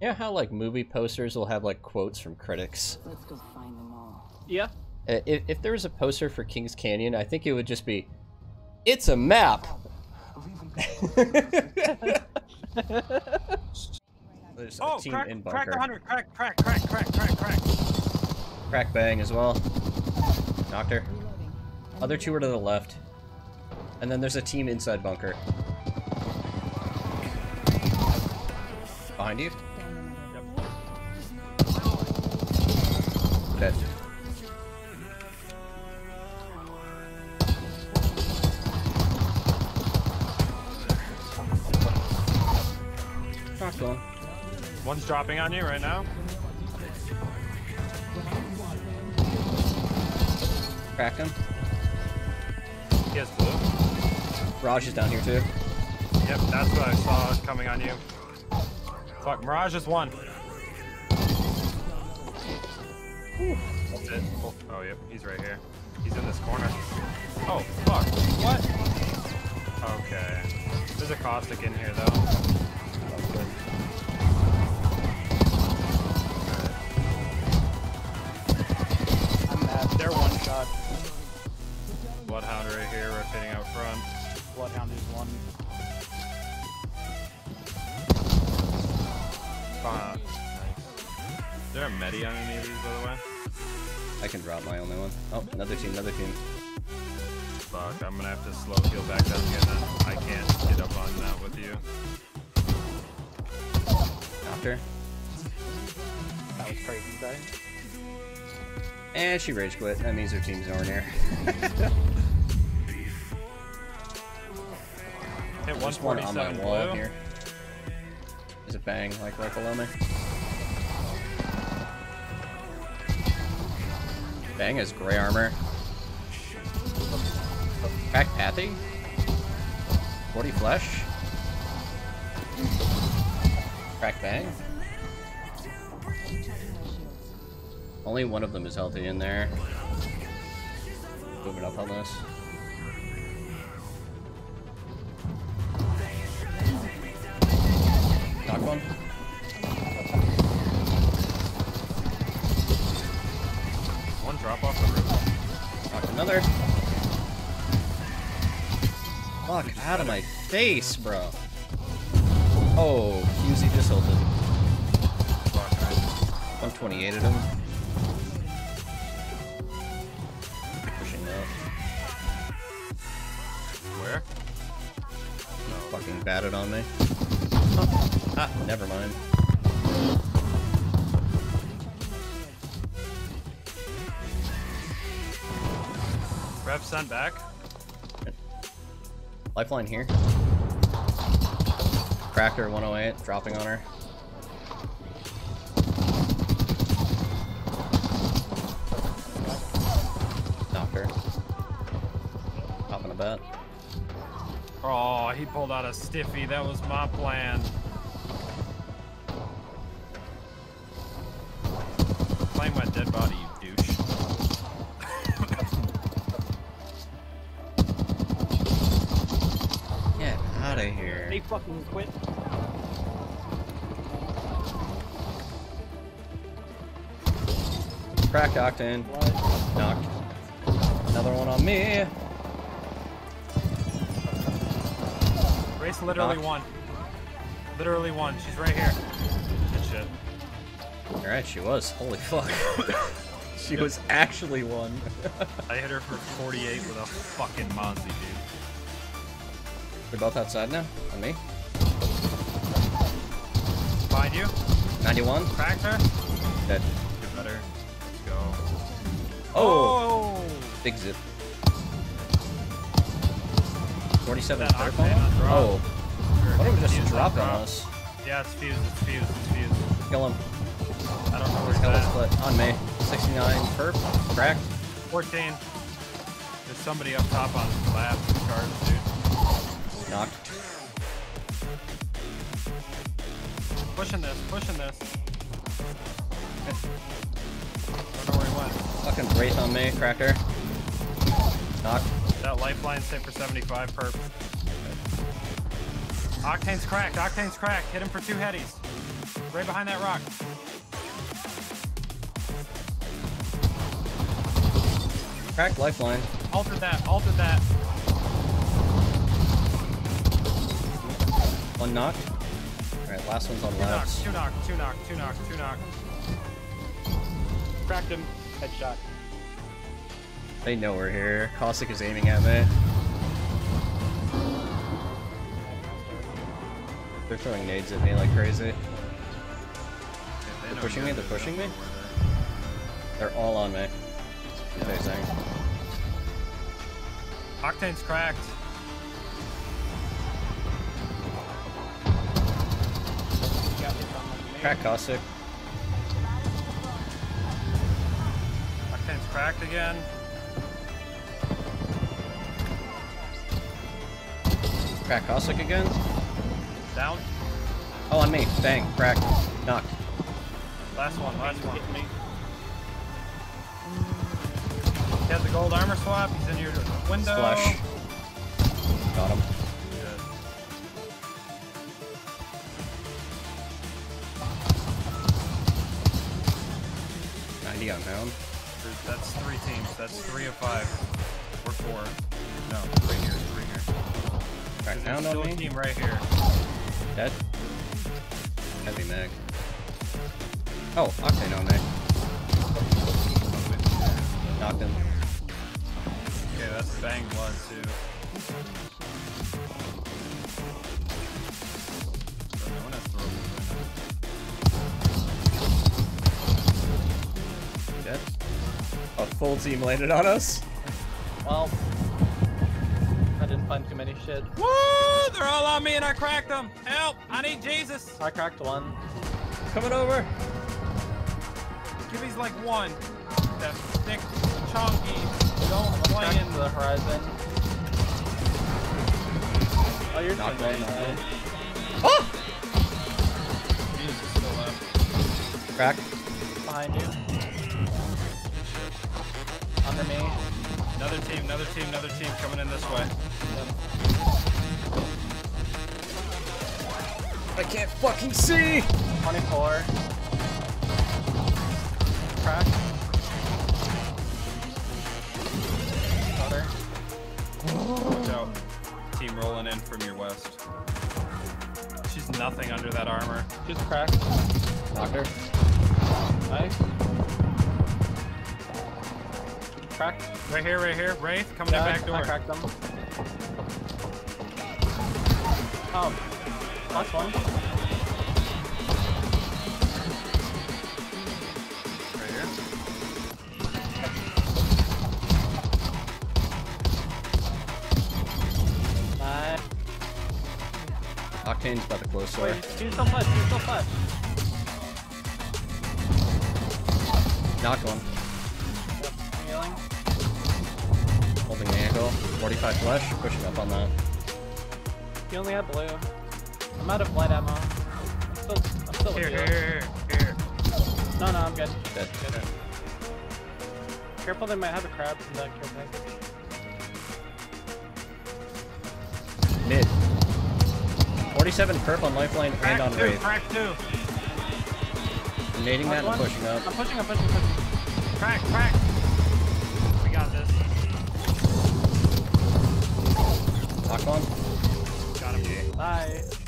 You know how like movie posters will have like quotes from critics? Let's go find them all. Yeah. Uh, If, if there was a poster for Kings Canyon, I think it would just be, "It's a map." There's a Oh, team crack, in crack bunker. the hundred, crack, crack, crack, crack, crack, crack. Crack bang as well. Knocked her. Other two are to the left. And then there's a team inside bunker. Behind you? Dead. Knocked one. One's dropping on you right now. Cracked him. He has blue. Raj is down here too. Yep, that's what I saw coming on you. Fuck, Mirage is one. That's it. Oh, oh, yep, he's right here. He's in this corner. Oh, fuck. What? Okay. There's a caustic in here, though. I'm one shot. Bloodhound right here, rotating out front. Bloodhound is one. Uh, nice. Is there a medi on any of these, by the way? I can drop my only one. Oh, another team, another team. Fuck, I'm gonna have to slow heal back down again then. I can't get up on that with you. Knocked her. That was crazy, guys. And eh, she rage quit. That means her team's nowhere near. Hit There's one on my 147 wall blue. here. There's a bang like right below me. Bang has gray armor. Crack Pathy. 40 flesh. Crack bang. Only one of them is healthy in there. Moving up on this. Knock one. Drop off the roof. Another. Fuck out of my face, bro. Oh, QZ just ulted. Fuck, man. 128 at him. Pushing up. Where? He fucking batted on me. Ah, never mind. Rev sent back. Lifeline here. Cracked her 108, dropping on her. Knocked her. Popping a bat. Oh, he pulled out a stiffy. That was my plan. Playing my dead body, of here. They fucking quit. Cracked Octane. Knocked. Another one on me. Race literally Knocked. won. Literally won. She's right here. Good shit. Alright, she was. Holy fuck. she was actually one. I hit her for 48 with a fucking Mozzie, dude. They're both outside now. On me. Behind you. 91. Cracked her. Dead. Get better. Let's go. Oh! oh! Big zip. 47 That third Octane on drop. Oh. What if we just Fuse on drop. us? Yeah, it's fused. It's fused. It's fused. Kill him. I don't know where he's split. at. On me. 69 perp. Cracked. 14. There's somebody up top on the lab dude. Knocked. Pushing this. Pushing this. Don't know where he went. Fucking Wraith on me. cracker. Knocked. That lifeline hit for 75 perp. Octane's cracked. Octane's cracked. Hit him for two headies. Right behind that rock. Cracked lifeline. Altered that. Altered that. One knock. Alright, last one's on Two knock. Two knock. Two knock. Two knock. Two knock. Cracked him. Headshot. They know we're here. Caustic is aiming at me. They're throwing nades at me like crazy. They're pushing me, they're pushing me. They're all on me. Amazing. Octane's cracked. Crack Caustic. Octane's cracked again. Crack Caustic again. Down. Oh, on me. Bang. Crack. Knock. Last one. Last one. Me. He has the gold armor swap. He's in your window. Splash. That's three teams. That's three of five. We're four. No, three here. Three here. Crack down on me. team right here. Dead. Heavy mag. Oh, Octane on me. Knocked him. Okay, that's bang blood too. Full team landed on us. Well, I didn't find too many shit. Woo! They're all on me and I cracked them. Help! I need Jesus. I cracked one. Coming over. Give me like one. That thick, chunky, don't Cracked playing. the horizon. Oh, you're Knocked doing one. very knocked nice. one. Oh! Jesus is still left. Crack. Behind you. Under me. Another team, another team, another team coming in this way. I can't fucking see. 24. Crack. Butter. Watch out. Team rolling in from your west. She's nothing under that armor. Just cracked. Knocked her. Nice. Cracked. Right here, right here. Wraith, coming Yeah, in I- back door. I cracked them. Oh. Last one. Right here. Nice. Octane's about to close door. Wait, she's still flesh. She's still flesh. Knocked one. Holding the ankle. 45 flesh. Pushing up on that. You only have blue. I'm out of light ammo. I'm still, I'm still Here, with here, you. here, here, here. No, no, I'm good. Dead. Good. Careful, they might have a crab from that care package. Mid. 47 perp on lifeline and Crack on two, Wraith. crack two. Nading that and pushing up. I'm pushing, I'm pushing, I'm pushing. Crack, crack. We got this. Knock one. Got him. Bye.